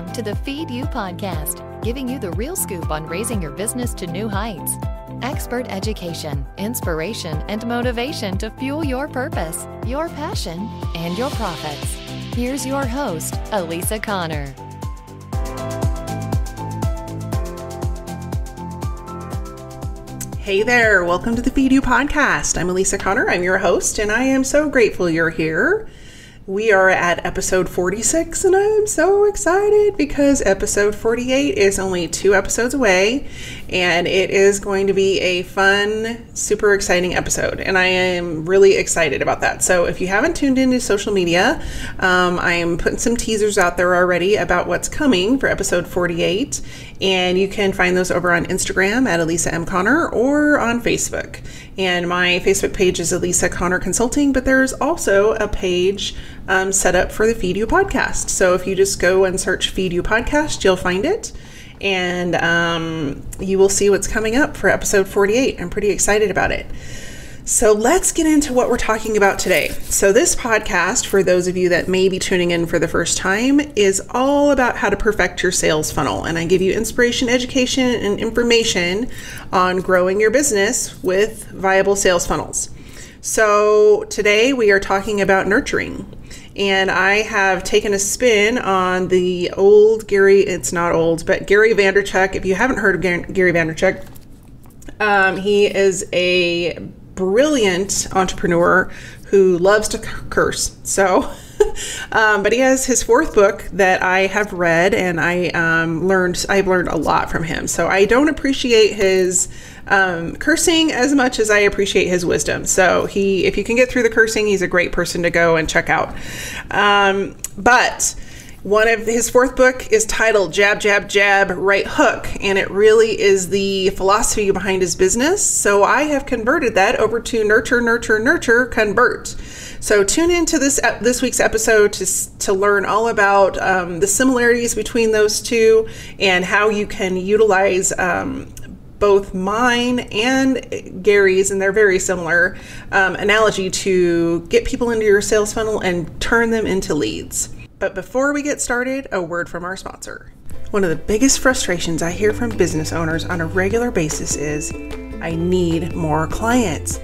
Welcome to the Feed You podcast, giving you the real scoop on raising your business to new heights. Expert education, inspiration, and motivation to fuel your purpose, your passion, and your profits. Here's your host, Alisa Connor. Hey there, welcome to the Feed You podcast. I'm Alisa Connor, I'm your host, and I am so grateful you're here. We are at episode 46, and I'm so excited because episode 48 is only two episodes away, and it is going to be a fun, super exciting episode. And I am really excited about that. So, if you haven't tuned into social media, um, I am putting some teasers out there already about what's coming for episode 48, and you can find those over on Instagram at Alisa M. Connor or on Facebook. And my Facebook page is Alisa Connor Consulting, but there's also a page um, set up for the Feed You podcast. So if you just go and search Feed You podcast, you'll find it. And um, you will see what's coming up for episode 48. I'm pretty excited about it. So let's get into what we're talking about today. So, this podcast, for those of you that may be tuning in for the first time, is all about how to perfect your sales funnel. And I give you inspiration, education, and information on growing your business with viable sales funnels. So, today we are talking about nurturing. And I have taken a spin on the old Gary, it's not old, but Gary Vaynerchuk. If you haven't heard of Gary Vaynerchuk, um, he is a brilliant entrepreneur who loves to curse. So, um, but he has his fourth book that I have read, and I um, learned I've learned a lot from him. So I don't appreciate his um, cursing as much as I appreciate his wisdom. So he, if you can get through the cursing, he's a great person to go and check out. Um, but one of his fourth book is titled Jab, Jab, Jab, Right Hook, and it really is the philosophy behind his business. So I have converted that over to Nurture, Nurture, Nurture, Convert. So tune into this this week's episode to, to learn all about um, the similarities between those two and how you can utilize um, both mine and Gary's, and they're very similar, um, analogy to get people into your sales funnel and turn them into leads. But before we get started, a word from our sponsor. One of the biggest frustrations I hear from business owners on a regular basis is I need more clients.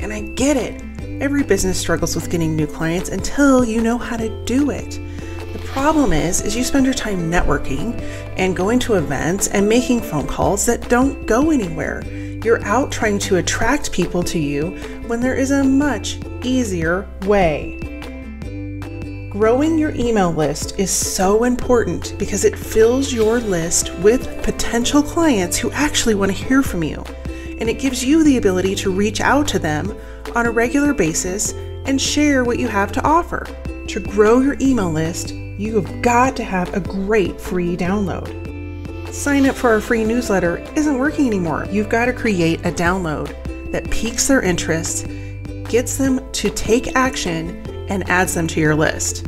And I get it. Every business struggles with getting new clients until you know how to do it. Problem is is you spend your time networking and going to events and making phone calls that don't go anywhere. You're out trying to attract people to you when there is a much easier way. Growing your email list is so important because it fills your list with potential clients who actually want to hear from you. And it gives you the ability to reach out to them on a regular basis and share what you have to offer. To grow your email list, you have got to have a great free download. Sign up for our free newsletter isn't working anymore. You've got to create a download that piques their interest, gets them to take action, and adds them to your list.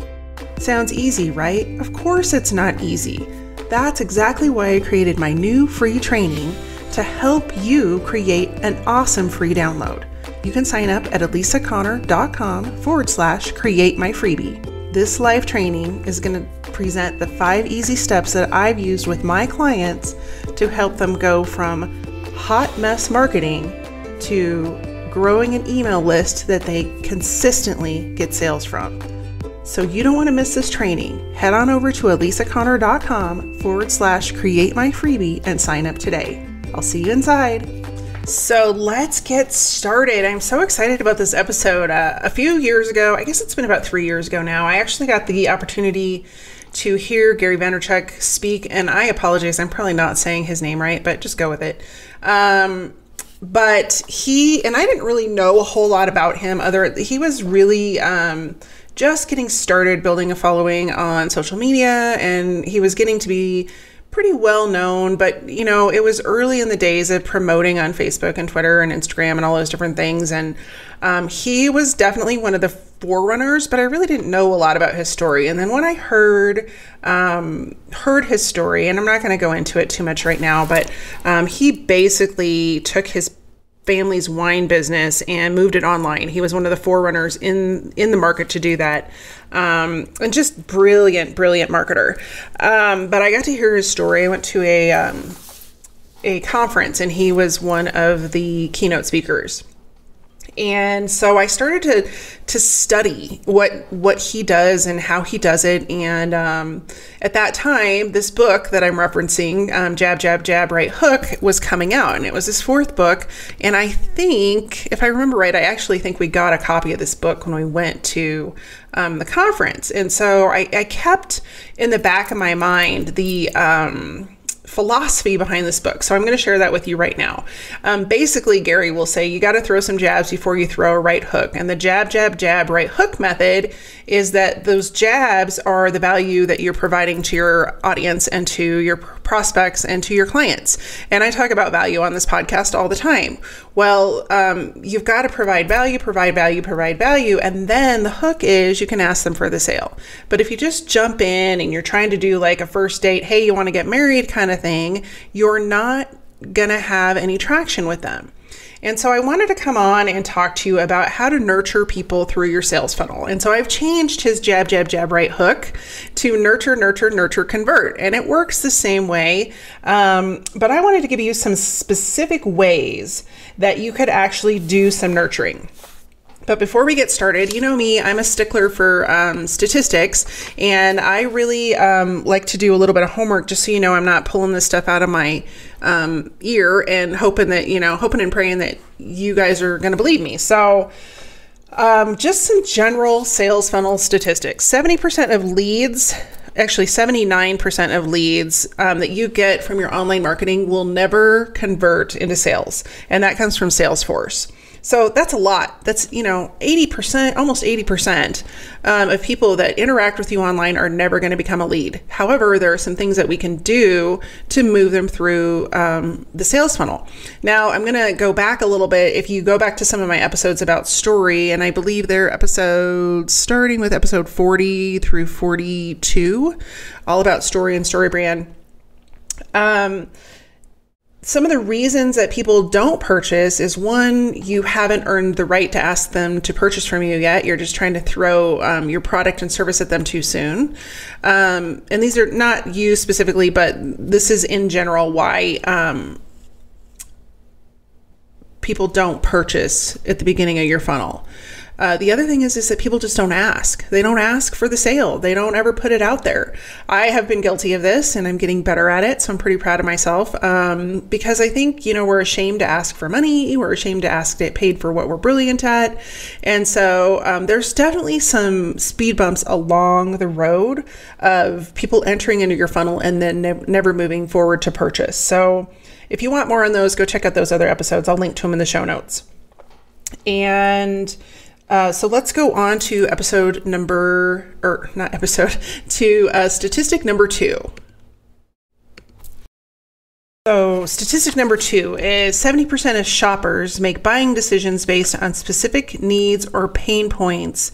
Sounds easy, right? Of course, it's not easy. That's exactly why I created my new free training to help you create an awesome free download. You can sign up at alisaconnor.com forward slash create my freebie. This live training is going to present the five easy steps that I've used with my clients to help them go from hot mess marketing to growing an email list that they consistently get sales from. So you don't want to miss this training. Head on over to alisaconnor.com forward slash create my freebie and sign up today. I'll see you inside. So let's get started. I'm so excited about this episode. Uh, a few years ago, I guess it's been about three years ago now, I actually got the opportunity to hear Gary Vaynerchuk speak, and I apologize, I'm probably not saying his name right, but just go with it. Um, but he and I didn't really know a whole lot about him. Other he was really um, just getting started building a following on social media, and he was getting to be pretty well known. But you know, it was early in the days of promoting on Facebook and Twitter and Instagram and all those different things, and um, he was definitely one of the forerunners. But I really didn't know a lot about his story. And then when I heard um, heard his story, and I'm not going to go into it too much right now, but um, he basically took his family's wine business and moved it online. He was one of the forerunners in in the market to do that, um, and just brilliant, brilliant marketer. Um, but I got to hear his story. I went to a um, a conference, and he was one of the keynote speakers and so I started to to study what what he does and how he does it. And um, at that time, this book that I'm referencing, um, Jab Jab Jab Right Hook, was coming out, and it was his fourth book. And I think, if I remember right, I actually think we got a copy of this book when we went to um, the conference. And so I, I, kept in the back of my mind the um, philosophy behind this book. So I'm going to share that with you right now. Um, basically, Gary will say you got to throw some jabs before you throw a right hook. And the jab, jab, jab, right hook method is that those jabs are the value that you're providing to your audience and to your prospects and to your clients. And I talk about value on this podcast all the time. Well, um, you've got to provide value, provide value, provide value. And then the hook is you can ask them for the sale. But if you just jump in and you're trying to do like a first date, hey, you want to get married kind of thing, you're not going to have any traction with them. And so I wanted to come on and talk to you about how to nurture people through your sales funnel. And so I've changed his jab, jab, jab, right hook to nurture, nurture, nurture, convert. And it works the same way. Um, but I wanted to give you some specific ways that you could actually do some nurturing. But before we get started, you know me, I'm a stickler for um, statistics, and I really um, like to do a little bit of homework just so you know I'm not pulling this stuff out of my um, ear and hoping that, you know, hoping and praying that you guys are going to believe me. So, um, just some general sales funnel statistics 70% of leads actually 79% of leads um, that you get from your online marketing will never convert into sales and that comes from salesforce so that's a lot. That's, you know, 80%, almost 80% um, of people that interact with you online are never going to become a lead. However, there are some things that we can do to move them through um, the sales funnel. Now, I'm going to go back a little bit. If you go back to some of my episodes about story, and I believe they're episodes starting with episode 40 through 42, all about story and story brand. Um, some of the reasons that people don't purchase is one, you haven't earned the right to ask them to purchase from you yet. You're just trying to throw um, your product and service at them too soon. Um, and these are not you specifically, but this is in general why um, people don't purchase at the beginning of your funnel. Uh, the other thing is is that people just don't ask. They don't ask for the sale. They don't ever put it out there. I have been guilty of this, and I'm getting better at it. So I'm pretty proud of myself um, because I think you know we're ashamed to ask for money. We're ashamed to ask to get paid for what we're brilliant at, and so um, there's definitely some speed bumps along the road of people entering into your funnel and then ne- never moving forward to purchase. So if you want more on those, go check out those other episodes. I'll link to them in the show notes. And uh, so let's go on to episode number, or not episode, to uh, statistic number two. So, statistic number two is 70% of shoppers make buying decisions based on specific needs or pain points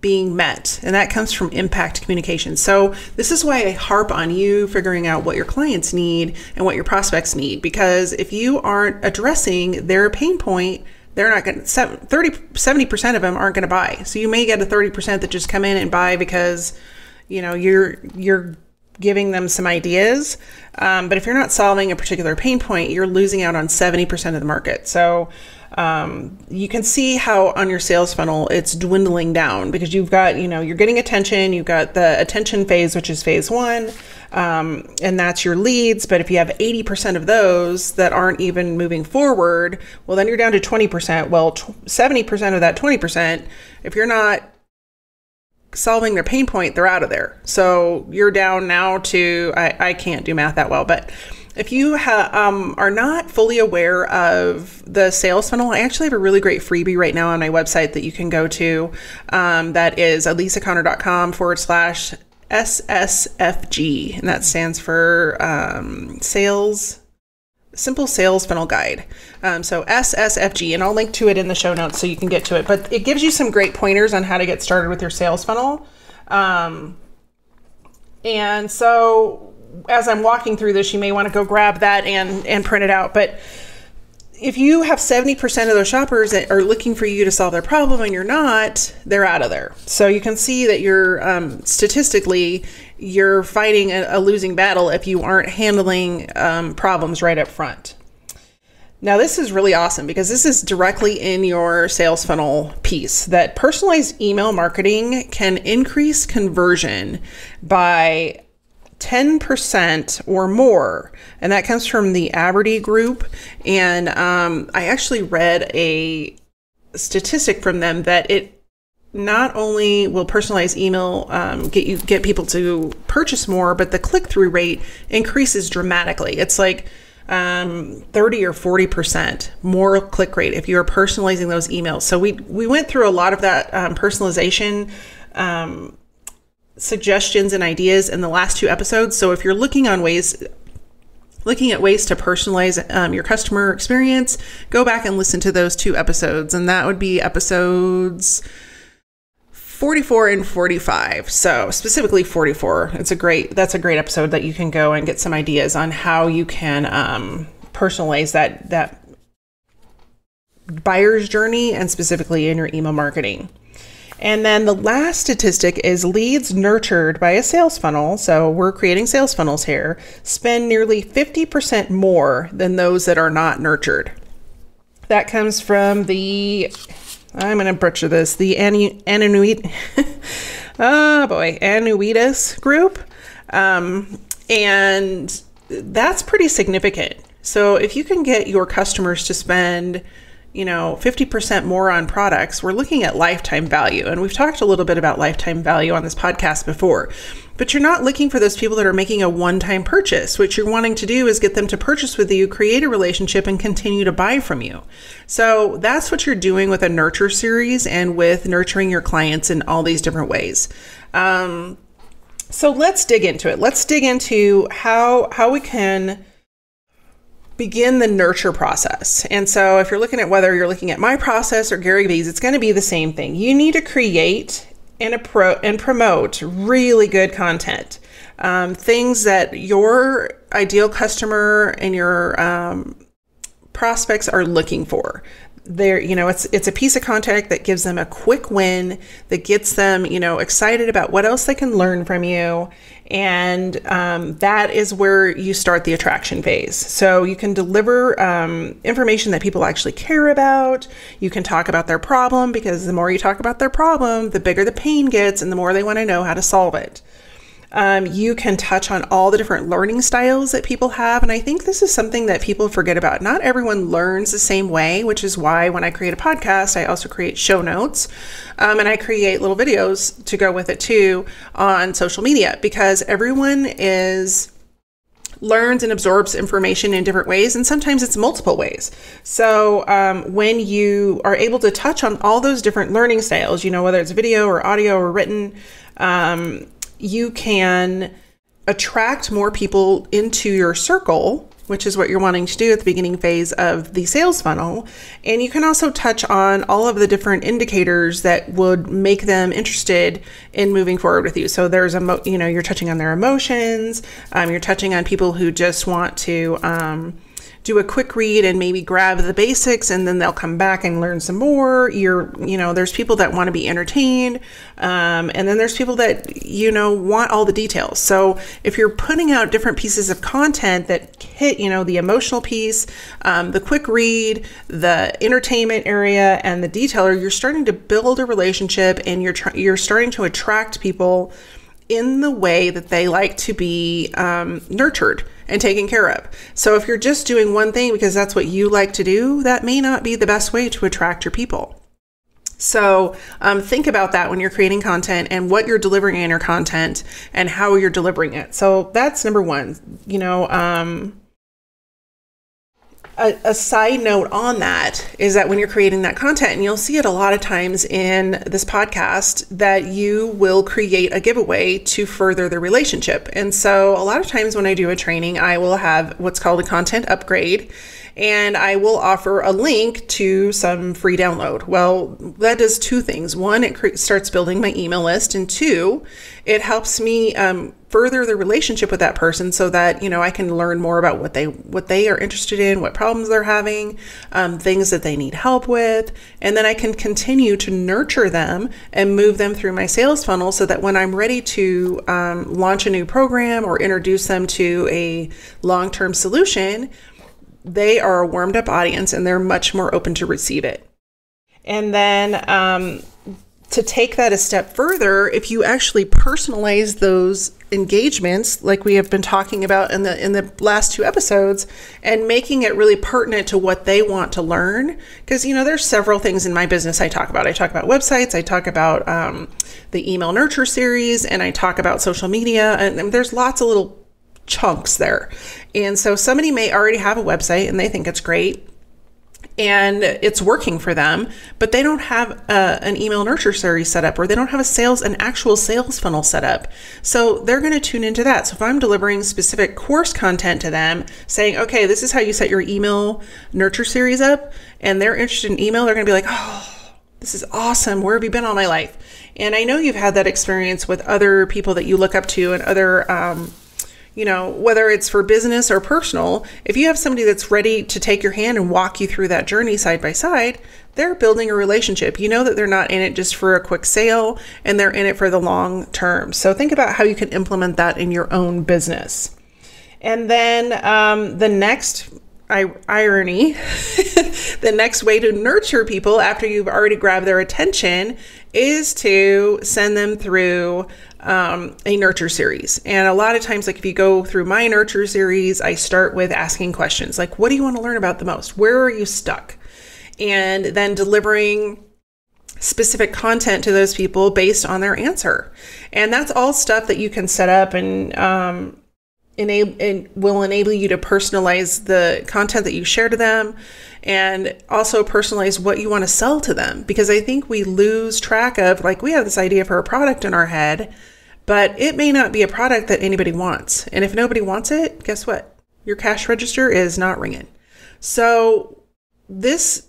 being met. And that comes from impact communication. So, this is why I harp on you figuring out what your clients need and what your prospects need. Because if you aren't addressing their pain point, they're not going to 30 70% of them aren't going to buy. So you may get a 30% that just come in and buy because you know you're you're giving them some ideas. Um, but if you're not solving a particular pain point you're losing out on 70% of the market. So um, you can see how on your sales funnel it's dwindling down because you've got you know you're getting attention you've got the attention phase which is phase one um, and that's your leads. But if you have 80% of those that aren't even moving forward well then you're down to 20% well 70% of that 20% if you're not solving their pain point they're out of there so you're down now to i, I can't do math that well but if you ha- um, are not fully aware of the sales funnel, I actually have a really great freebie right now on my website that you can go to. Um, that is alisaconnor.com forward slash SSFG, and that stands for um, Sales Simple Sales Funnel Guide. Um, so SSFG, and I'll link to it in the show notes so you can get to it. But it gives you some great pointers on how to get started with your sales funnel. Um, and so as I'm walking through this, you may want to go grab that and and print it out. But if you have 70% of those shoppers that are looking for you to solve their problem and you're not, they're out of there. So you can see that you're um, statistically you're fighting a, a, losing battle if you aren't handling um, problems right up front. Now, this is really awesome because this is directly in your sales funnel piece that personalized email marketing can increase conversion by 10% or more. And that comes from the Aberdeen group. And um, I actually read a statistic from them that it not only will personalized email um, get you get people to purchase more, but the click through rate increases dramatically. It's like um, 30 or 40 percent more click rate if you are personalizing those emails. So we we went through a lot of that um, personalization um, suggestions and ideas in the last two episodes. So if you're looking on ways looking at ways to personalize um, your customer experience, go back and listen to those two episodes, and that would be episodes 44 and 45. So, specifically 44. It's a great that's a great episode that you can go and get some ideas on how you can um, personalize that that buyer's journey and specifically in your email marketing. And then the last statistic is leads nurtured by a sales funnel. So we're creating sales funnels here, spend nearly 50% more than those that are not nurtured. That comes from the I'm going to butcher this. The Anuit, oh boy, Annuitas group. Um, and that's pretty significant. So if you can get your customers to spend you know, 50% more on products, we're looking at lifetime value. And we've talked a little bit about lifetime value on this podcast before. But you're not looking for those people that are making a one time purchase. What you're wanting to do is get them to purchase with you, create a relationship, and continue to buy from you. So that's what you're doing with a nurture series and with nurturing your clients in all these different ways. Um, so let's dig into it. Let's dig into how how we can begin the nurture process. And so, if you're looking at whether you're looking at my process or Gary Vee's, it's going to be the same thing. You need to create and, appro- and promote really good content. Um, things that your ideal customer and your um, prospects are looking for there you know it's it's a piece of content that gives them a quick win that gets them you know excited about what else they can learn from you. And um, that is where you start the attraction phase. So you can deliver um, information that people actually care about. You can talk about their problem because the more you talk about their problem the bigger the pain gets and the more they want to know how to solve it um, you can touch on all the different learning styles that people have. And I think this is something that people forget about. Not everyone learns the same way, which is why when I create a podcast, I also create show notes um, and I create little videos to go with it too on social media because everyone is learns and absorbs information in different ways, and sometimes it's multiple ways. So, um, when you are able to touch on all those different learning styles, you know, whether it's video or audio or written, um, you can attract more people into your circle, which is what you're wanting to do at the beginning phase of the sales funnel. And you can also touch on all of the different indicators that would make them interested in moving forward with you. So there's a, you know, you're touching on their emotions. Um, you're touching on people who just want to, um, do a quick read and maybe grab the basics and then they'll come back and learn some more. You're, you know, there's people that want to be entertained. Um, and then there's people that, you know, want all the details. So if you're putting out different pieces of content that hit, you know, the emotional piece, um, the quick read, the entertainment area, and the detailer, you're starting to build a relationship and you're, you're starting to attract people in the way that they like to be um, nurtured and taken care of. So if you're just doing one thing because that's what you like to do, that may not be the best way to attract your people. So um, think about that when you're creating content and what you're delivering in your content and how you're delivering it. So that's number one. You know, um, a, a, side note on that is that when you're creating that content, and you'll see it a lot of times in this podcast, that you will create a giveaway to further the relationship. And so, a lot of times when I do a training, I will have what's called a content upgrade and I will offer a link to some free download. Well, that does two things. One, it cre- starts building my email list, and two, it helps me um, further the relationship with that person so that you know I can learn more about what they what they are interested in, what problems they're having, um, things that they need help with, and then I can continue to nurture them and move them through my sales funnel so that when I'm ready to um, launch a new program or introduce them to a long term solution, they are a warmed up audience and they're much more open to receive it. And then um, to take that a step further, if you actually personalize those engagements, like we have been talking about in the in the last two episodes, and making it really pertinent to what they want to learn, because you know there's several things in my business I talk about. I talk about websites, I talk about um, the email nurture series, and I talk about social media, and, and there's lots of little chunks there. And so somebody may already have a website and they think it's great and it's working for them, but they don't have a, an email nurture series set up or they don't have a sales, an actual sales funnel set up. So they're going to tune into that. So if I'm delivering specific course content to them saying, okay, this is how you set your email nurture series up, and they're interested in email, they're going to be like, oh, this is awesome. Where have you been all my life? And I know you've had that experience with other people that you look up to and other, um, you know, whether it's for business or personal, if you have somebody that's ready to take your hand and walk you through that journey side by side, they're building a relationship. You know that they're not in it just for a quick sale and they're in it for the long term. So think about how you can implement that in your own business. And then um, the next I- irony, the next way to nurture people after you've already grabbed their attention is to send them through um, a nurture series. And a lot of times, like if you go through my nurture series, I start with asking questions like, what do you want to learn about the most? Where are you stuck? And then delivering specific content to those people based on their answer. And that's all stuff that you can set up and, um, enable and will enable you to personalize the content that you share to them and also personalize what you want to sell to them because i think we lose track of like we have this idea for a product in our head but it may not be a product that anybody wants. And if nobody wants it, guess what? Your cash register is not ringing. So this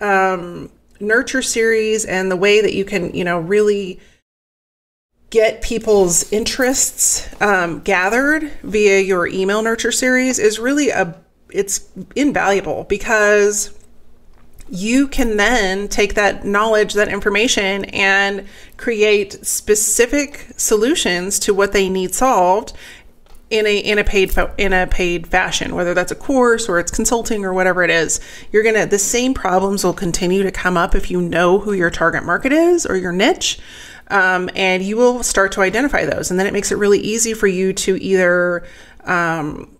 um, nurture series and the way that you can, you know, really get people's interests um, gathered via your email nurture series is really a it's invaluable because you can then take that knowledge, that information, and create specific solutions to what they need solved in a in a paid in a paid fashion whether that's a course or it's consulting or whatever it is. You're going to the same problems will continue to come up if you know who your target market is or your niche um, and you will start to identify those and then it makes it really easy for you to either um,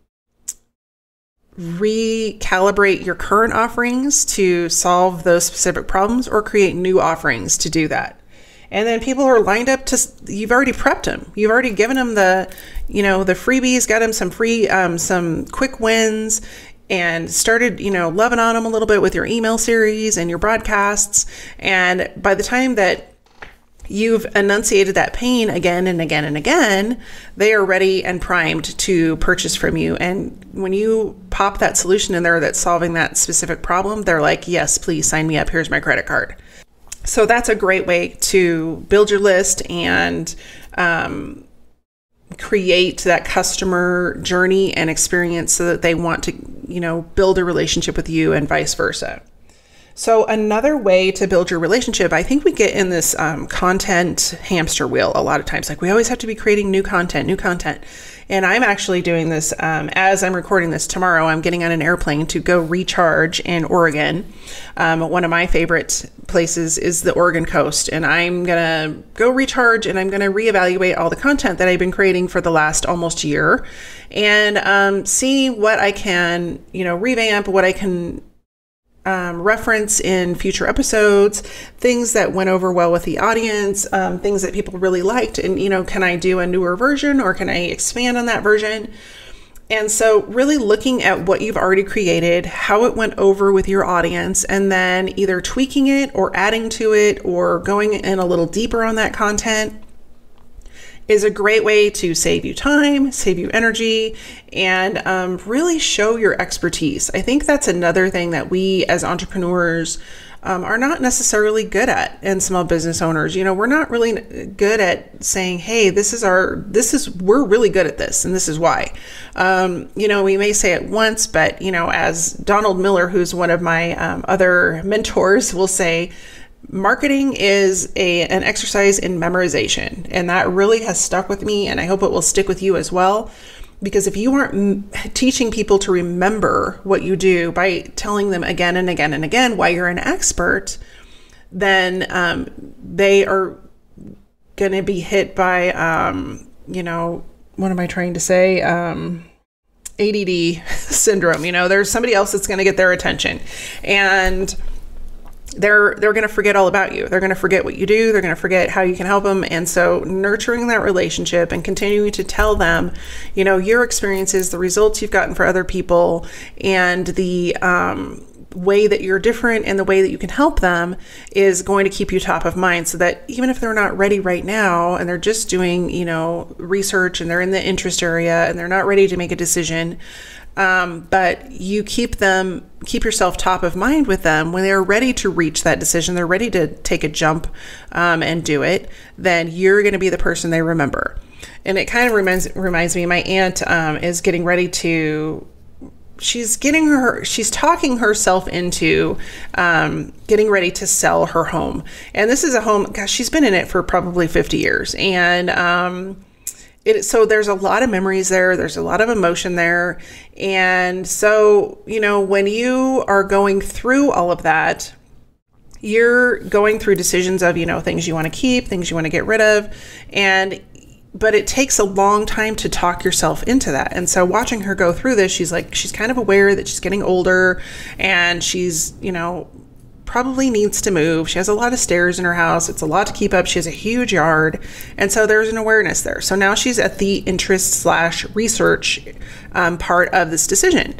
recalibrate your current offerings to solve those specific problems or create new offerings to do that. And then people are lined up to, you've already prepped them. You've already given them the, you know, the freebies, got them some free, um, some quick wins and started, you know, loving on them a little bit with your email series and your broadcasts. And by the time that you've enunciated that pain again and again and again, they are ready and primed to purchase from you. And when you pop that solution in there that's solving that specific problem, they're like, yes, please sign me up. Here's my credit card. So that's a great way to build your list and um, create that customer journey and experience so that they want to, you know, build a relationship with you and vice versa. So, another way to build your relationship, I think we get in this um, content hamster wheel a lot of times. Like, we always have to be creating new content, new content. And I'm actually doing this um, as I'm recording this tomorrow. I'm getting on an airplane to go recharge in Oregon. Um, one of my favorite places is the Oregon coast. And I'm going to go recharge and I'm going to reevaluate all the content that I've been creating for the last almost year and um, see what I can, you know, revamp, what I can um, reference in future episodes, things that went over well with the audience, um, things that people really liked. And, you know, can I do a newer version or can I expand on that version? And so, really looking at what you've already created, how it went over with your audience, and then either tweaking it or adding to it or going in a little deeper on that content is a great way to save you time, save you energy, and um, really show your expertise. I think that's another thing that we as entrepreneurs um, are not necessarily good at and small business owners you know we're not really good at saying hey this is our this is we're really good at this and this is why um, you know we may say it once but you know as donald miller who's one of my um, other mentors will say marketing is a an exercise in memorization and that really has stuck with me and i hope it will stick with you as well because if you aren't teaching people to remember what you do by telling them again and again and again why you're an expert, then um, they are going to be hit by, um, you know, what am I trying to say? Um, ADD syndrome. You know, there's somebody else that's going to get their attention. And they're they're going to forget all about you. They're going to forget what you do. They're going to forget how you can help them. And so, nurturing that relationship and continuing to tell them, you know, your experiences, the results you've gotten for other people, and the um, way that you're different and the way that you can help them is going to keep you top of mind. So that even if they're not ready right now and they're just doing, you know, research and they're in the interest area and they're not ready to make a decision, um, but you keep them, keep yourself top of mind with them. When they're ready to reach that decision, they're ready to take a jump um, and do it, then you're going to be the person they remember. And it kind of reminds reminds me, my aunt um, is getting ready to she's getting her she's talking herself into um, getting ready to sell her home. And this is a home gosh she's been in it for probably 50 years. And um, it so there's a lot of memories there there's a lot of emotion there and so you know when you are going through all of that you're going through decisions of you know things you want to keep things you want to get rid of and but it takes a long time to talk yourself into that. And so watching her go through this, she's like, she's kind of aware that she's getting older and she's, you know, probably needs to move. She has a lot of stairs in her house. It's a lot to keep up. She has a huge yard. And so there's an awareness there. So now she's at the interest slash research um, part of this decision.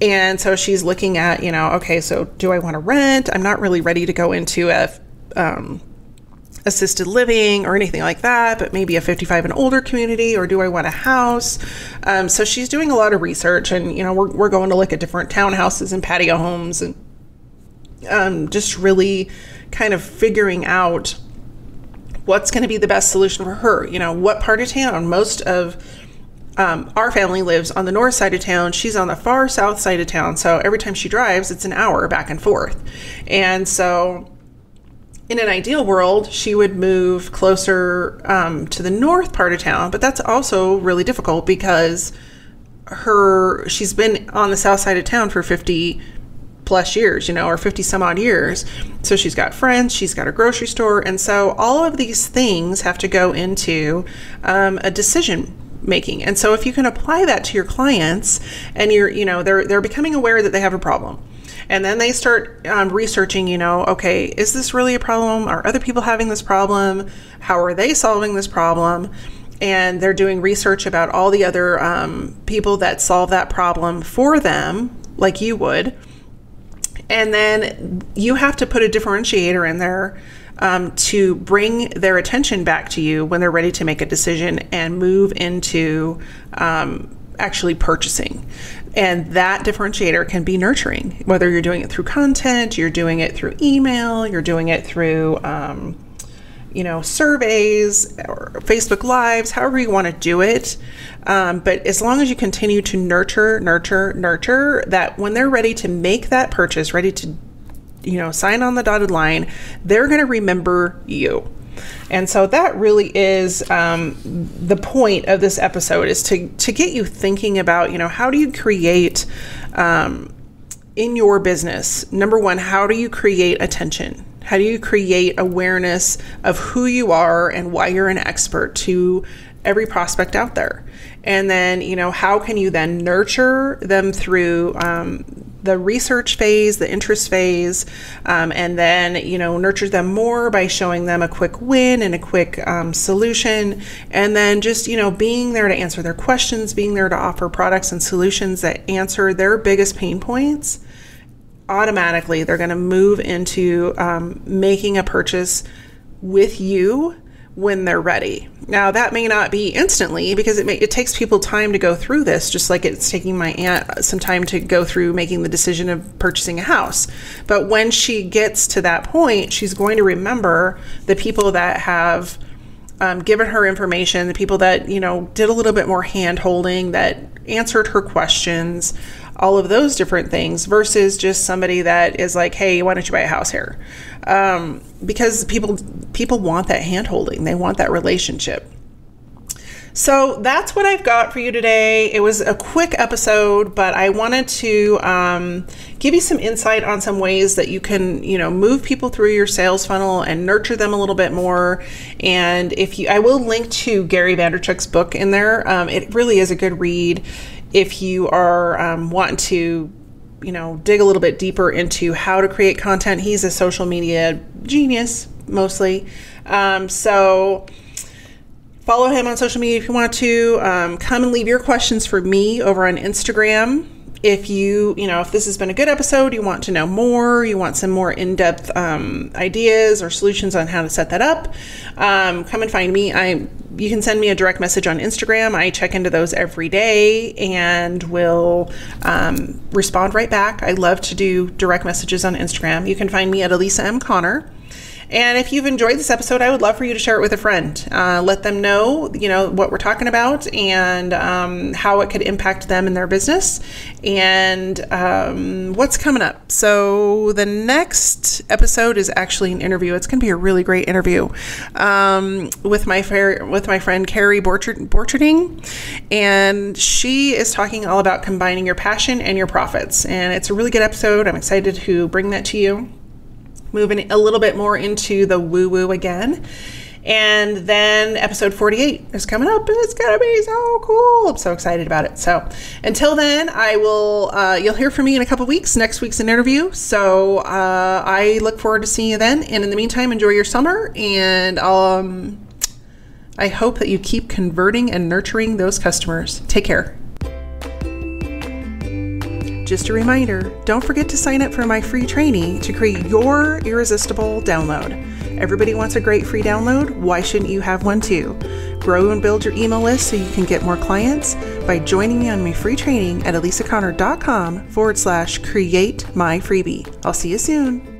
And so she's looking at, you know, okay, so do I want to rent? I'm not really ready to go into a um, assisted living or anything like that, but maybe a 55 and older community, or do I want a house? Um, so she's doing a lot of research, and you know, we're, we're going to look at different townhouses and patio homes and um, just really kind of figuring out what's going to be the best solution for her. You know, what part of town? Most of um, our family lives on the north side of town. She's on the far south side of town. So every time she drives, it's an hour back and forth. And so, in an ideal world, she would move closer um, to the north part of town. But that's also really difficult because her she's been on the south side of town for 50 plus years, you know, or 50 some odd years. So she's got friends, she's got a grocery store. And so all of these things have to go into um, a decision making. And so if you can apply that to your clients and you're, you know, they're, they're becoming aware that they have a problem. And then they start um, researching, you know, okay, is this really a problem? Are other people having this problem? How are they solving this problem? And they're doing research about all the other um, people that solve that problem for them, like you would and then you have to put a differentiator in there um, to bring their attention back to you when they're ready to make a decision and move into um, actually purchasing. And that differentiator can be nurturing, whether you're doing it through content, you're doing it through email, you're doing it through um, you know, surveys or Facebook Lives, however you want to do it. Um, but as long as you continue to nurture, nurture, nurture, that when they're ready to make that purchase, ready to, you know, sign on the dotted line, they're going to remember you. And so that really is um, the point of this episode is to to get you thinking about, you know, how do you create um, in your business? Number one, how do you create attention? How do you create awareness of who you are and why you're an expert to every prospect out there? And then, you know, how can you then nurture them through um, the research phase, the interest phase, um, and then, you know, nurture them more by showing them a quick win and a quick um, solution. And then just, you know, being there to answer their questions, being there to offer products and solutions that answer their biggest pain points automatically they're going to move into um, making a purchase with you when they're ready. Now that may not be instantly because it may, it takes people time to go through this, just like it's taking my aunt some time to go through making the decision of purchasing a house. But when she gets to that point, she's going to remember the people that have um, given her information, the people that you know did a little bit more hand holding, that answered her questions, all of those different things, versus just somebody that is like, "Hey, why don't you buy a house here?" Um, because people people want that handholding, they want that relationship. So that's what I've got for you today. It was a quick episode, but I wanted to um, give you some insight on some ways that you can, you know, move people through your sales funnel and nurture them a little bit more. And if you, I will link to Gary Vaynerchuk's book in there. Um, it really is a good read if you are um, wanting to you know dig a little bit deeper into how to create content he's a social media genius mostly um, so follow him on social media if you want to. Um, come and leave your questions for me over on instagram. If you you know if this has been a good episode you want to know more you want some more in-depth um, ideas or solutions on how to set that up um, come and find me. I you can send me a direct message on instagram. I check into those every day and will um, respond right back. I love to do direct messages on instagram. You can find me at alisa m. Connor and if you've enjoyed this episode, I would love for you to share it with a friend. Uh, let them know, you know, what we're talking about and um, how it could impact them in their business and um, what's coming up. So the next episode is actually an interview. It's going to be a really great interview um, with my fair, with my friend Carrie Borcherding, and she is talking all about combining your passion and your profits. And it's a really good episode. I'm excited to bring that to you moving a little bit more into the woo woo again. And then episode 48 is coming up and it's gonna be so cool. I'm so excited about it. So until then, I will, uh, you'll hear from me in a couple weeks. Next week's an interview. So uh, I look forward to seeing you then. And in the meantime, enjoy your summer. And um, I hope that you keep converting and nurturing those customers. Take care. Just a reminder don't forget to sign up for my free training to create your irresistible download. Everybody wants a great free download. Why shouldn't you have one too? Grow and build your email list so you can get more clients by joining me on my free training at alisaconnor.com forward slash create my freebie. I'll see you soon.